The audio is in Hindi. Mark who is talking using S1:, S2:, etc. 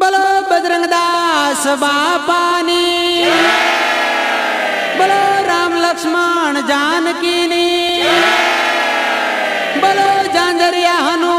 S1: बोलो बजरंग दास बाबा बोलो राम लक्ष्मण जानकी ने बोलो झांझरिया हनु